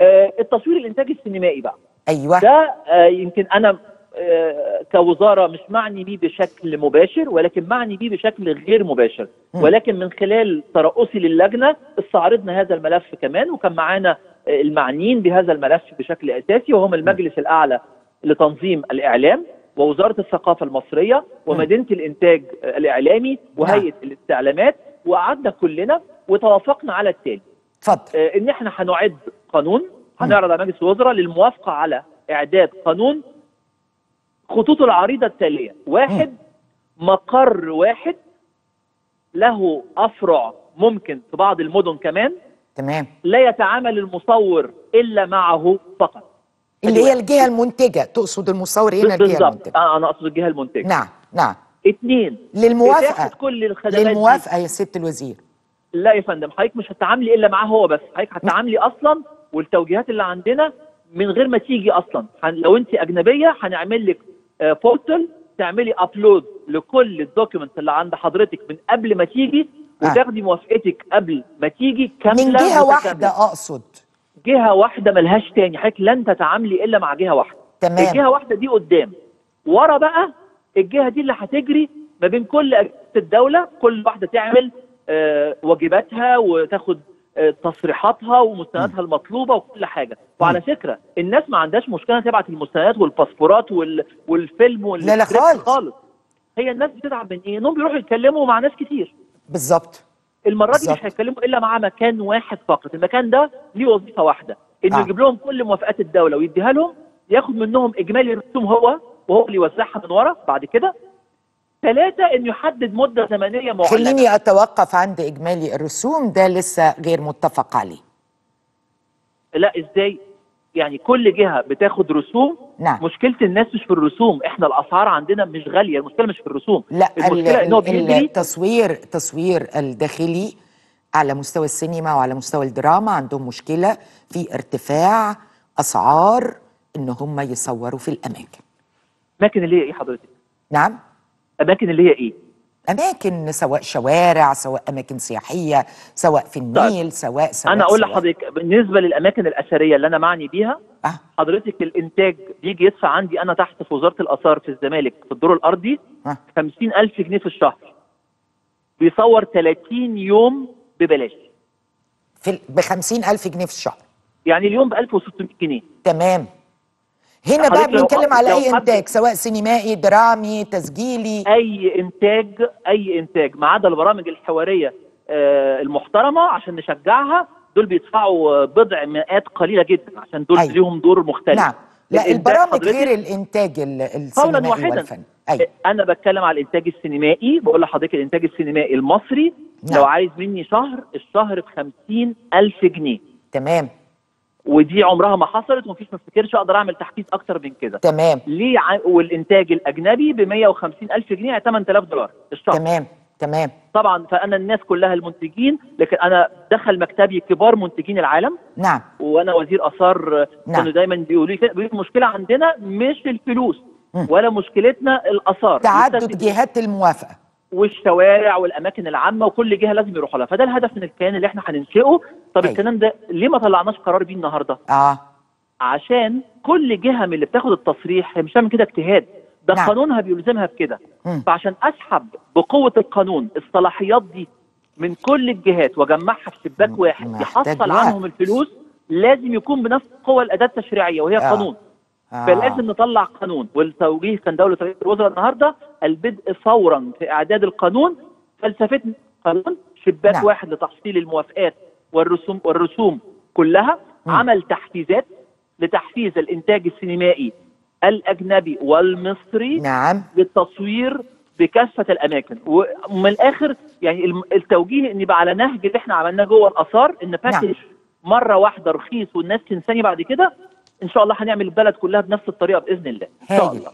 آه، التصوير الإنتاج السينمائي بقى. أيوه. ده آه، يمكن أنا آه، كوزارة مش معني بيه بشكل مباشر ولكن معني بيه بشكل غير مباشر. ولكن من خلال ترأسي للجنة استعرضنا هذا الملف كمان وكان معانا المعنيين بهذا الملف بشكل أساسي وهم المجلس الأعلى لتنظيم الإعلام ووزارة الثقافة المصرية ومدينة الإنتاج الإعلامي وهيئة الاستعلامات وقعدنا كلنا وتوافقنا على التالي. اتفضل. إن إحنا هنعد قانون هنعرض على مجلس الوزراء للموافقة على إعداد قانون خطوط العريضة التالية. واحد مقر واحد له أفرع ممكن في بعض المدن كمان. تمام. لا يتعامل المصور إلا معه فقط. اللي هي الجهة المنتجة تقصد المصور هنا الجهة المنتجة. آه، أنا أقصد الجهة المنتجة. نعم نعم. اثنين للموافقة. كل الخدمات دي. للموافقة يا ست الوزير. لا يا فندم حضرتك مش هتتعاملي إلا معاه هو بس. حضرتك هتتعاملي أصلا والتوجيهات اللي عندنا من غير ما تيجي أصلا لو أنت أجنبية هنعمل لك آه، portal تعملي upload لكل ال documents اللي عند حضرتك من قبل ما تيجي آه. وتاخدي موافقتك قبل ما تيجي كاملة من جهة. واحدة أقصد جهة واحدة ملهاش تاني حضرتك لن تتعاملي إلا مع جهة واحدة تمام. الجهة واحدة دي قدام ورا بقى الجهة دي اللي هتجري ما بين كل أجهزة الدولة كل واحدة تعمل آه، واجباتها وتاخد آه، تصريحاتها ومستنداتها المطلوبة وكل حاجة وعلى فكرة الناس ما عندهاش مشكلة تبعت المستندات والباسبورات وال... والفيلم لا لا والسكريبت خالص. خالص هي الناس بتتعب من إيه؟ إنهم بيروحوا يتكلموا مع ناس كتير بالظبط المرة دي بالظبط. مش هيتكلموا إلا مع مكان واحد فقط المكان ده ليه وظيفة واحدة إنه آه. يجيب لهم كل موافقات الدولة ويديها لهم ياخد منهم إجمالي الرسوم هو وهو اللي يوزعها من ورا بعد كده ثلاثة انه يحدد مدة زمنية معينة. خليني أتوقف عند إجمالي الرسوم ده لسه غير متفق عليه. لا إزاي؟ يعني كل جهة بتاخد رسوم. نعم. مشكلة الناس مش في الرسوم. إحنا الأسعار عندنا مش غالية المشكلة مش في الرسوم. لا المشكلة بيجري. التصوير تصوير الداخلي على مستوى السينما وعلى مستوى الدراما عندهم مشكلة في ارتفاع أسعار إن هم يصوروا في الأماكن. اماكن اللي هي إيه حضرتك؟ نعم. اماكن اللي هي إيه؟ أماكن سواء شوارع سواء أماكن سياحية سواء في النيل سواء سواء أنا أقول. لحضرتك بالنسبة للأماكن الأثرية اللي أنا معني بيها آه. حضرتك الإنتاج بيجي يدفع عندي أنا تحت في وزارة الآثار في الزمالك في الدور الأرضي آه. 50000 جنيه في الشهر. بيصور 30 يوم ببلاش. في ب 50000 جنيه في الشهر. يعني اليوم ب 1600 جنيه. تمام. هنا بقى بنتكلم على أي إنتاج سواء سينمائي درامي تسجيلي. أي إنتاج أي إنتاج ما عدا البرامج الحوارية آه، المحترمة عشان نشجعها دول بيدفعوا بضع مئات قليلة جدا عشان دول أيوة. ليهم دور مختلف. نعم. لا البرامج غير الإنتاج السينمائي واحدا. والفن. أيوه. أنا بتكلم على الإنتاج السينمائي. بقول لحضرتك الإنتاج السينمائي المصري نعم. لو عايز مني شهر الشهر ب 50 ألف جنيه. تمام. ودي عمرها ما حصلت ومفيش ما افتكرش أقدر اعمل تحفيز أكتر من كده. تمام. ليه ع... والإنتاج الأجنبي ب 150 ألف جنيه يعني 8000 دولار. الشهر تمام تمام. طبعا فأنا الناس كلها المنتجين لكن أنا دخل مكتبي كبار منتجين العالم. نعم. وأنا وزير آثار نعم. كانوا دايما بيقولوا لي المشكلة عندنا مش الفلوس. ولا مشكلتنا الآثار. تعدد جهات الموافقة. والشوارع والأماكن العامة وكل جهة لازم يروحوا لها فده الهدف من الكيان اللي إحنا هننشئه طب أيوة. الكلام ده ليه ما طلعناش قرار بيه النهارده آه عشان كل جهة من اللي بتاخد التصريح هي مش بتعمل كده اجتهاد ده نعم. قانونها بيلزمها بكده. فعشان أسحب بقوة القانون الصلاحيات دي من كل الجهات وأجمعها في شباك واحد يحصل. عنهم الفلوس لازم يكون بنفس قوة الاداه التشريعية وهي آه. قانون آه. فلازم نطلع قانون والتوجيه كان دولة رئيس الوزراء النهارده البدء فورا في إعداد القانون فلسفتنا قانون شباك نعم. واحد لتحصيل الموافقات والرسوم والرسوم كلها مم. عمل تحفيزات لتحفيز الإنتاج السينمائي الأجنبي والمصري نعم. للتصوير بكافة الأماكن. ومن الآخر يعني التوجيه إن يبقى على نهج اللي إحنا عملناه جوه الآثار إن باكج مرة واحدة رخيص والناس تنساني بعد كده إن شاء الله هنعمل البلد كلها بنفس الطريقة بإذن الله. إن شاء الله.